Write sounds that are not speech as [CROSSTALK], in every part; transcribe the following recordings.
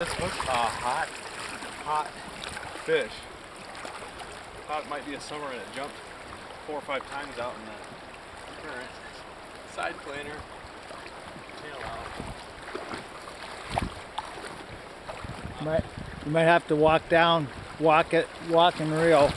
This was a hot, hot fish. Thought it might be a summer and it jumped four or five times out in the current. Side planer, tail out. Might, you might have to walk down, walk it, walk and reel.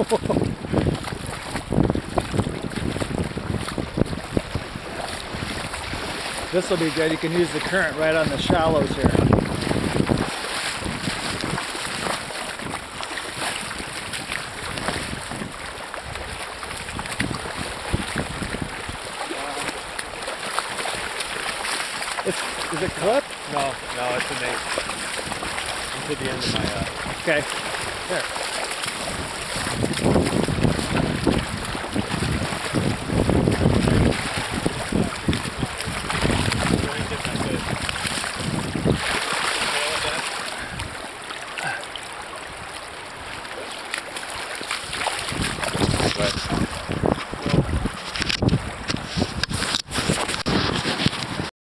[LAUGHS] This will be good. You can use the current right on the shallows here. Is, is it clipped? No, no, it's a native. To the end of my uh, Okay. Here. Thank you.